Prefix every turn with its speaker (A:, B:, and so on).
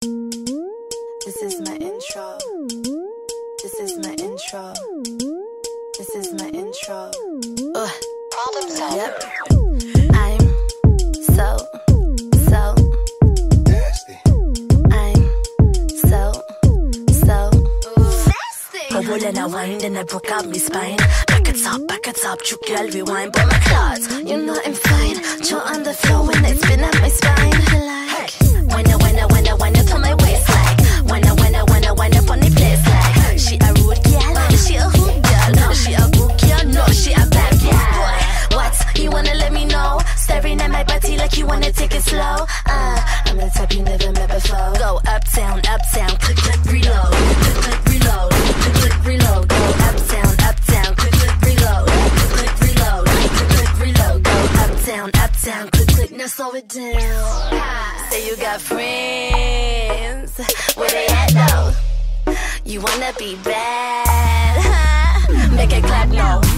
A: This is my intro. This is my intro. This is my intro. Ugh.
B: Problem solver.
A: Yep. I'm so, so,
C: Nasty.
A: I'm so, so
D: But will and I wind and I broke out me spine. Back it up, back it up, you girl rewind. But my clouds,
A: You know I'm fine. Jaw on the floor when I spin like you wanna take it slow. Uh, I'm the type you never met before.
D: Go uptown, uptown, click, click, reload, click, click, reload, click, click, reload. Go uptown, uptown, click, click, reload, click, click, reload, click, click, reload. Go uptown, uptown, click, click, now slow it down.
A: Say you got friends. Where they at though? You wanna be bad? huh? Make it clap now.